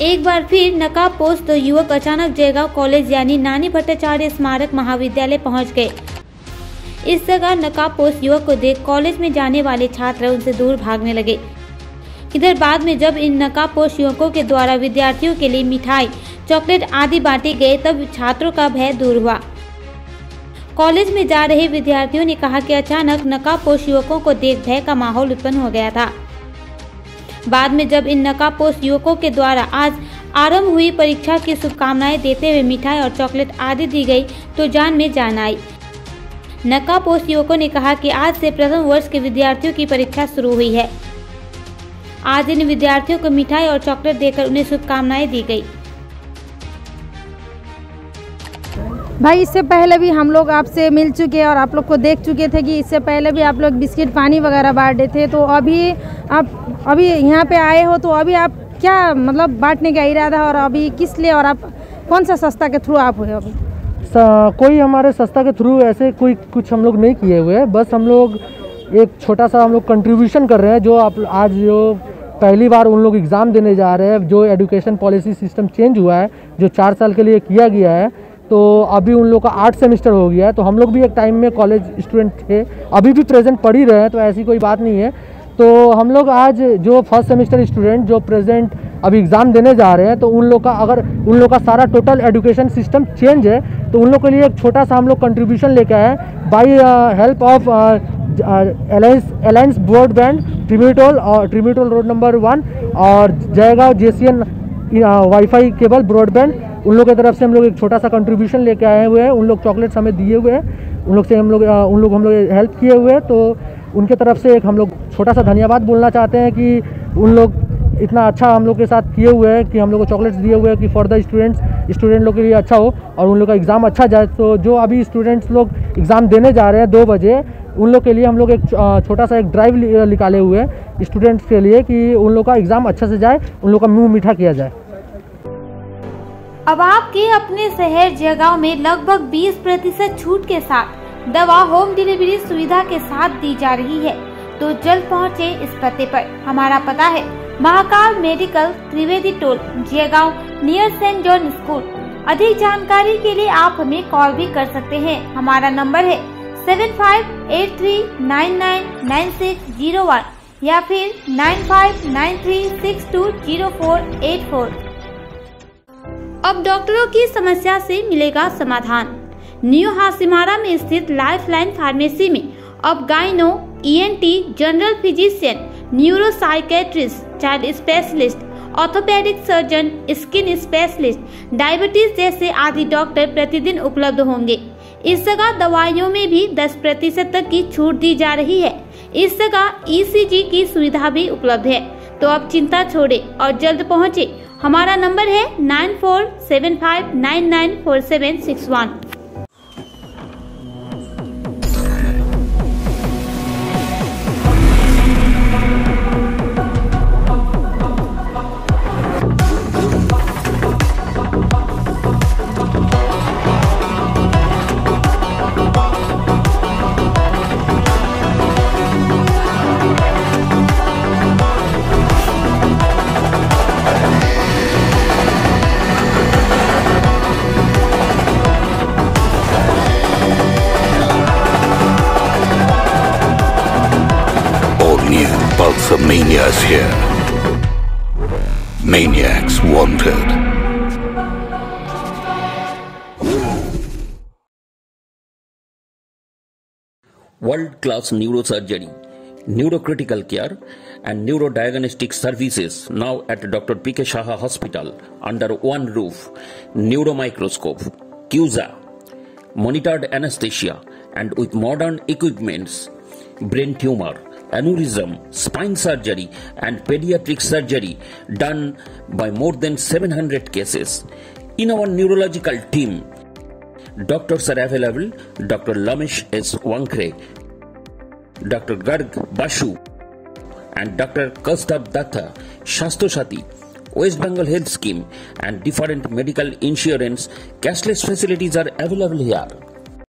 एक बार फिर नकाबपोश दो युवक अचानक जयगांव कॉलेज यानी नानी भट्टाचार्य स्मारक महाविद्यालय पहुँच गए। इस जगह नकाबपोश युवक को देख कॉलेज में जाने वाले छात्र उनसे दूर भागने लगे। इधर बाद में जब इन नकाबपोश युवकों के द्वारा विद्यार्थियों के लिए मिठाई, चॉकलेट आदि बांटे गए, तब छात्रों का भय दूर हुआ। कॉलेज में जा रहे विद्यार्थियों ने कहा कि अचानक नकाबपोश युवकों को देख भय का माहौल उत्पन्न हो गया था। बाद में जब इन नकाबपोश युवकों के द्वारा आज आरंभ हुई परीक्षा की शुभकामनाएँ देते हुए मिठाई और चॉकलेट आदि दी गई तो जान में जान आई। नकाबपोश युवकों ने कहा कि आज से प्रथम वर्ष के विद्यार्थियों की परीक्षा शुरू हुई है। आज इन विद्यार्थियों को मिठाई और चॉकलेट देकर उन्हें शुभकामनाएँ दी गई। भाई, इससे पहले भी हम लोग आपसे मिल चुके हैं और आप लोग को देख चुके थे कि इससे पहले भी आप लोग बिस्किट, पानी वगैरह बांटे थे। तो अभी आप, अभी यहाँ पे आए हो तो अभी आप क्या मतलब बांटने का इरादा और अभी किस लिए और आप, कौन सा संस्था के थ्रू आप हुए अभी? कोई हमारे संस्था के थ्रू ऐसे कोई कुछ हम लोग नहीं किए हुए हैं। बस हम लोग एक छोटा सा हम लोग कंट्रीब्यूशन कर रहे हैं, जो आप, आज जो पहली बार उन लोग एग्ज़ाम देने जा रहे हैं, जो एजुकेशन पॉलिसी सिस्टम चेंज हुआ है, जो चार साल के लिए किया गया है। तो अभी उन लोग का आठ सेमेस्टर हो गया है तो हम लोग भी एक टाइम में कॉलेज स्टूडेंट थे। अभी भी प्रेजेंट पढ़ ही रहे हैं तो ऐसी कोई बात नहीं है। तो हम लोग आज जो फ़र्स्ट सेमेस्टर स्टूडेंट जो प्रेजेंट अभी एग्ज़ाम देने जा रहे हैं तो उन लोग का अगर उन लोग का सारा टोटल एजुकेशन सिस्टम चेंज है तो उन लोग के लिए एक छोटा सा हम लोग कंट्रीब्यूशन लेके आए by help of alliance alliance broadband ट्रिम्यूटोल और ट्रिम्यूटोल रोड नंबर वन और Jaigaon JCN wifi cable broadband उन लोग की तरफ़ से हम लोग एक छोटा सा कंट्रीब्यूशन लेके आए हुए हैं। उन लोग चॉकलेट्स हमें दिए हुए हैं। उन लोग से हम लोग उन लोग, हम लोग हेल्प किए हुए हैं। तो उनके तरफ़ से एक हम लोग छोटा सा धन्यवाद बोलना चाहते हैं कि उन लोग इतना अच्छा हम लोग के साथ किए हुए हैं कि हम लोग को चॉकलेट्स दिए हुए हैं कि फॉर द स्टूडेंट्स स्टूडेंट लोग के लिए अच्छा हो और उन लोग का एग्ज़ाम अच्छा जाए। तो जो अभी स्टूडेंट्स लोग एग्ज़ाम देने जा रहे हैं दो बजे, उन लोग के लिए हम लोग एक छोटा सा एक ड्राइव निकाले हुए हैं। स्टूडेंट्स के लिए कि उन लोग का एग्ज़ाम अच्छे से जाए, उन लोग का मुँह मीठा किया जाए। अब आपके अपने शहर जयगांव में लगभग 20 प्रतिशत छूट के साथ दवा होम डिलीवरी सुविधा के साथ दी जा रही है। तो जल्द पहुँचे इस पते पर। हमारा पता है, Mahakal medical Trivedi toll, Jaigaon, near saint John school. अधिक जानकारी के लिए आप हमें कॉल भी कर सकते हैं। हमारा नंबर है seven five eight three nine nine nine six zero one या फिर nine five nine three six two zero four eight four. अब डॉक्टरों की समस्या से मिलेगा समाधान। न्यू हासिमारा में स्थित लाइफ लाइन फार्मेसी में अब gyno ENT general physician neuro psychiatrist child specialist, orthopaedic surgeon, skin specialist, diabetes जैसे आदि डॉक्टर प्रतिदिन उपलब्ध होंगे। इस जगह दवाइयों में भी 10 प्रतिशत तक की छूट दी जा रही है। इस जगह ईसीजी की सुविधा भी उपलब्ध है। तो अब चिंता छोड़े और जल्द पहुँचे। हमारा नंबर है nine four seven five nine nine four seven six one. Pulsar Mania is here. Maniacs Wanted. world class neurosurgery, neurocritical care, and neurodiagnostic services now at Dr. P.K. Shaha Hospital under one roof. Neuromicroscope, CUSA, monitored anesthesia, and with modern equipments, brain tumor, aneurysm, spine surgery, and pediatric surgery done by more than 700 cases. In our neurological team, Doctors are available Dr. Lamish S. Wankre, Dr. Garg Bashu, and Dr. Kaustab Datta, Shastoshati, West Bengal Health Scheme, and different medical insurance cashless facilities are available here.